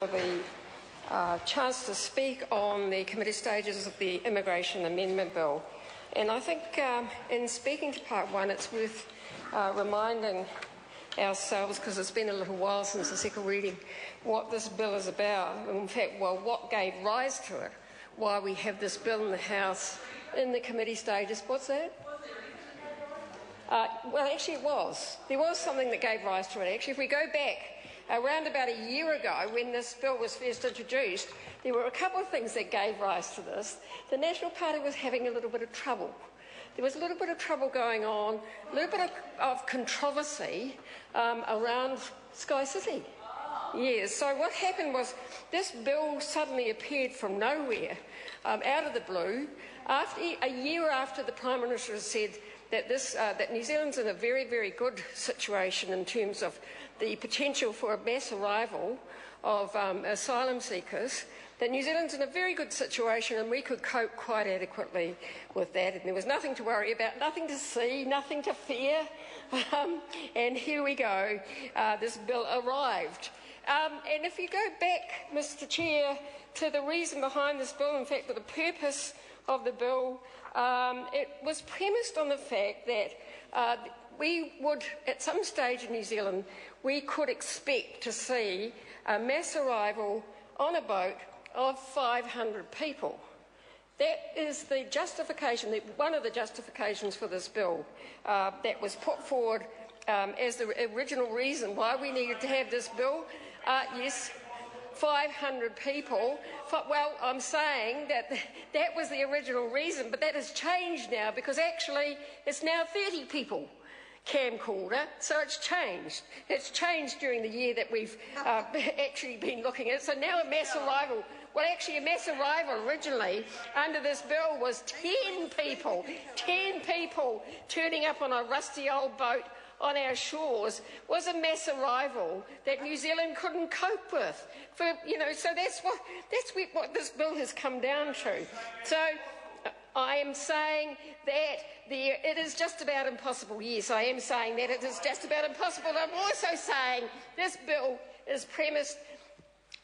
for the uh, chance to speak on the committee stages of the Immigration Amendment Bill. And I think um, in speaking to part one, it's worth uh, reminding ourselves, because it's been a little while since the second reading, what this bill is about. In fact, well, what gave rise to it, why we have this bill in the House in the committee stages. What's that? Uh, well, actually, it was. There was something that gave rise to it. Actually, if we go back around about a year ago, when this bill was first introduced, there were a couple of things that gave rise to this. The National Party was having a little bit of trouble. There was a little bit of trouble going on, a little bit of, of controversy um, around Sky City. Yes, so what happened was this bill suddenly appeared from nowhere, um, out of the blue, after, a year after the Prime Minister said that, this, uh, that New Zealand's in a very, very good situation in terms of the potential for a mass arrival of um, asylum seekers, that New Zealand's in a very good situation and we could cope quite adequately with that. And there was nothing to worry about, nothing to see, nothing to fear. Um, and here we go, uh, this bill arrived. Um, and if you go back, Mr Chair, to the reason behind this bill, in fact, for the purpose of the bill, um, it was premised on the fact that uh, we would, at some stage in New Zealand, we could expect to see a mass arrival on a boat of 500 people. That is the justification, one of the justifications for this bill uh, that was put forward um, as the original reason why we needed to have this bill. Uh, yes, 500 people. Well, I'm saying that that was the original reason, but that has changed now because actually it's now 30 people camcorder, so it's changed. It's changed during the year that we've uh, actually been looking at. So now a mass arrival. Well, actually, a mass arrival originally under this bill was 10 people, 10 people turning up on a rusty old boat on our shores was a mass arrival that New Zealand couldn't cope with. For, you know, so that's what, that's what this bill has come down to. So uh, I am saying that the, it is just about impossible. Yes, I am saying that it is just about impossible. I'm also saying this bill is premised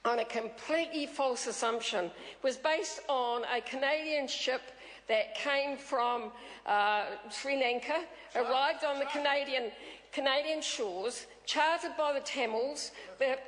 on a completely false assumption. It was based on a Canadian ship that came from uh, Sri Lanka, arrived on the Canadian, Canadian shores, chartered by the Tamils,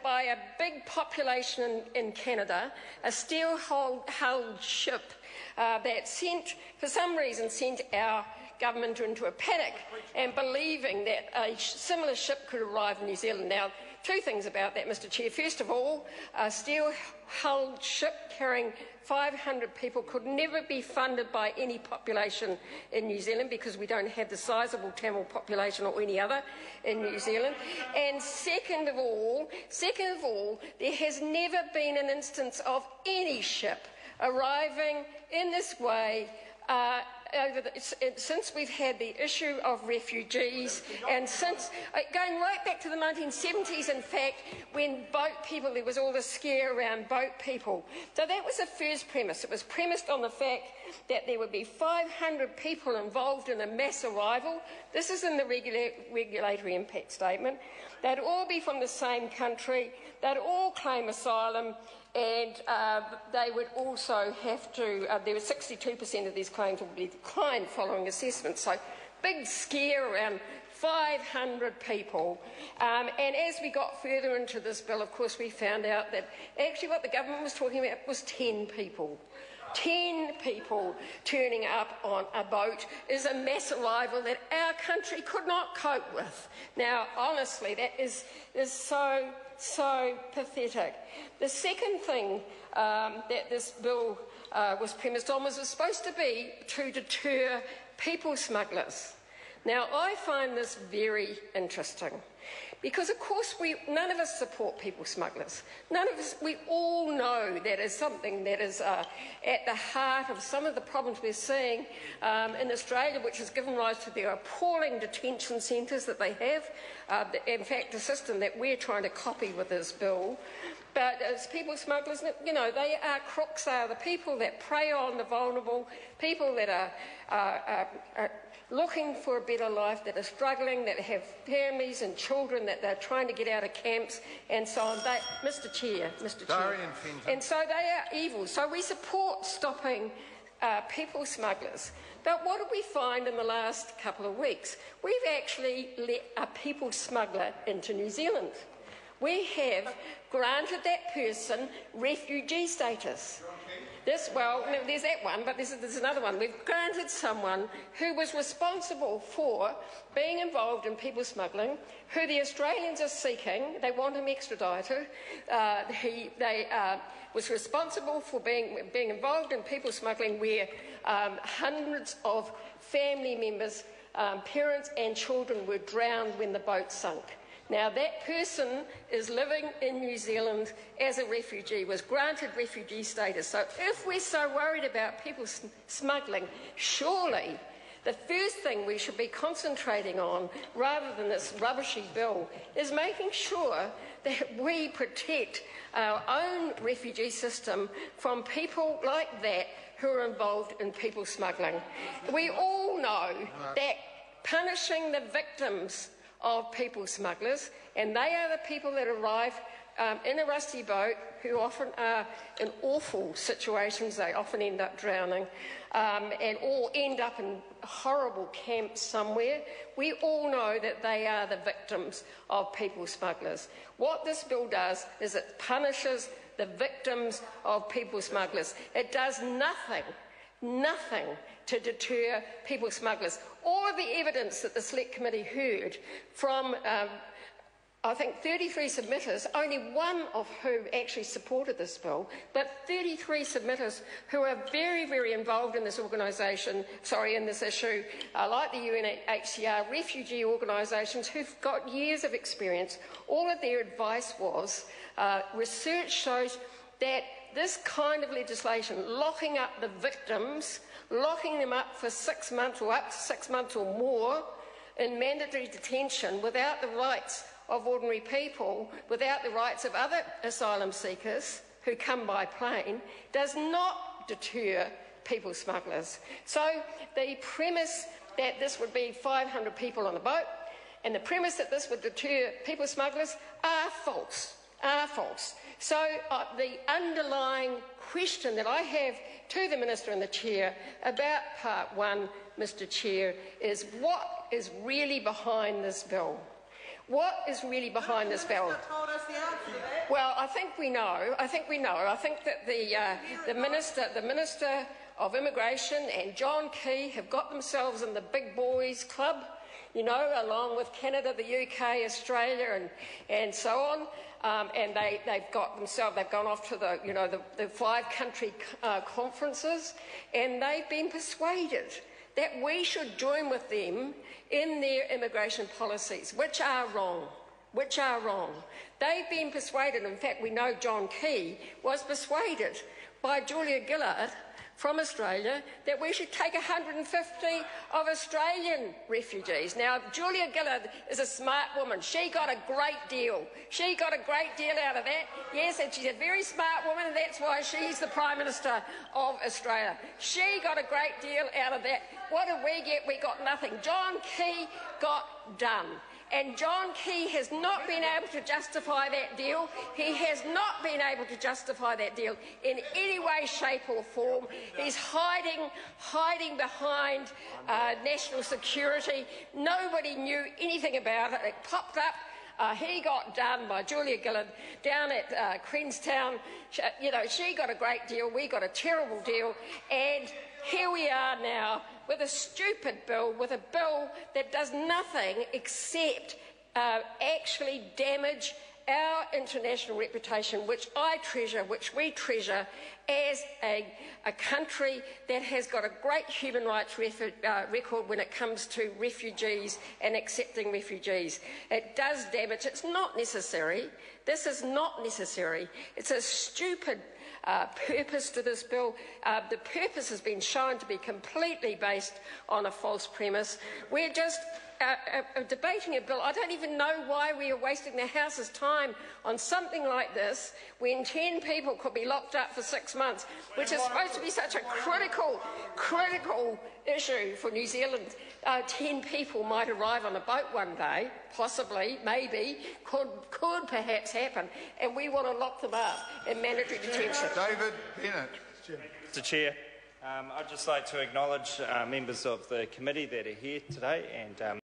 by a big population in, in Canada, a steel-hulled ship uh, that sent, for some reason, sent our government into a panic and believing that a similar ship could arrive in New Zealand. Now, two things about that, Mr Chair. First of all, a steel-hulled ship carrying 500 people could never be funded by any population in New Zealand because we don't have the sizable Tamil population or any other in New Zealand. And second of all, second of all, there has never been an instance of any ship arriving in this way uh, the, since we've had the issue of refugees and since uh, going right back to the 1970s, in fact, when boat people, there was all this scare around boat people. So that was the first premise. It was premised on the fact that there would be 500 people involved in a mass arrival. This is in the regula regulatory impact statement. They'd all be from the same country. They'd all claim asylum and uh, they would also have to, uh, there were 62% of these claims would be declined following assessment. So big scare around 500 people. Um, and as we got further into this bill, of course, we found out that actually what the government was talking about was 10 people. 10 people turning up on a boat is a mass arrival that our country could not cope with. Now, honestly, that is, is so, so pathetic. The second thing um, that this bill uh, was premised on was, was supposed to be to deter people smugglers. Now, I find this very interesting. Because, of course, we, none of us support people smugglers. None of us, we all know that is something that is uh, at the heart of some of the problems we're seeing um, in Australia, which has given rise to the appalling detention centres that they have. Uh, in fact, a system that we're trying to copy with this bill. But as people smugglers, you know, they are crooks. They are the people that prey on the vulnerable, people that are, uh, are, looking for a better life, that are struggling, that have families and children that they're trying to get out of camps and so on. They, Mr Chair, Mr Chair. And so they are evil. So we support stopping uh, people smugglers. But what did we find in the last couple of weeks? We've actually let a people smuggler into New Zealand. We have granted that person refugee status. This, well, there's that one, but there's, there's another one. We've granted someone who was responsible for being involved in people smuggling, who the Australians are seeking. They want him extradited. Uh, he they, uh, was responsible for being, being involved in people smuggling where um, hundreds of family members, um, parents, and children were drowned when the boat sunk. Now, that person is living in New Zealand as a refugee, was granted refugee status. So, if we're so worried about people smuggling, surely the first thing we should be concentrating on, rather than this rubbishy bill, is making sure that we protect our own refugee system from people like that who are involved in people smuggling. We all know that punishing the victims of people smugglers, and they are the people that arrive um, in a rusty boat who often are in awful situations. They often end up drowning um, and all end up in horrible camps somewhere. We all know that they are the victims of people smugglers. What this bill does is it punishes the victims of people smugglers. It does nothing, nothing to deter people smugglers. All of the evidence that the Select Committee heard from um, I think 33 submitters, only one of whom actually supported this bill, but 33 submitters who are very, very involved in this organisation, sorry, in this issue, uh, like the UNHCR, refugee organisations who've got years of experience. All of their advice was uh, research shows that this kind of legislation, locking up the victims, locking them up for six months or up to six months or more in mandatory detention without the rights of ordinary people without the rights of other asylum seekers who come by plane does not deter people smugglers. So the premise that this would be 500 people on a boat and the premise that this would deter people smugglers are false. Are false. So uh, the underlying question that I have to the Minister and the Chair about Part 1, Mr Chair, is what is really behind this bill? What is really behind this bill? Well, I think we know. I think we know. I think that the, uh, the minister, the minister of Immigration and John Key have got themselves in the big boys club. You know, along with Canada, the UK, Australia, and, and so on. Um, and they, they've got themselves, they've gone off to the, you know, the, the five country uh, conferences, and they've been persuaded that we should join with them in their immigration policies, which are wrong. Which are wrong. They've been persuaded, in fact, we know John Key was persuaded by Julia Gillard from Australia that we should take 150 of Australian refugees. Now, Julia Gillard is a smart woman. She got a great deal. She got a great deal out of that. Yes, and she's a very smart woman, and that's why she's the Prime Minister of Australia. She got a great deal out of that. What did we get? We got nothing. John Key got done. And John Key has not been able to justify that deal. He has not been able to justify that deal in any way, shape, or form. He's hiding, hiding behind uh, national security. Nobody knew anything about it. It popped up. Uh, he got done by Julia Gillard down at uh, Queenstown. You know, she got a great deal. We got a terrible deal. And here we are now with a stupid bill, with a bill that does nothing except uh, actually damage our international reputation, which I treasure, which we treasure as a, a country that has got a great human rights uh, record when it comes to refugees and accepting refugees. It does damage. It's not necessary. This is not necessary. It's a stupid uh, purpose to this bill. Uh, the purpose has been shown to be completely based on a false premise. We're just uh, uh, debating a bill. I don't even know why we are wasting the House's time on something like this when 10 people could be locked up for six months, which is supposed to be such a critical, critical issue for New Zealand. Uh, 10 people might arrive on a boat one day, possibly, maybe, could, could perhaps happen, and we want to lock them up in mandatory detention. David Bennett. Mr Chair, um, I'd just like to acknowledge uh, members of the committee that are here today and um,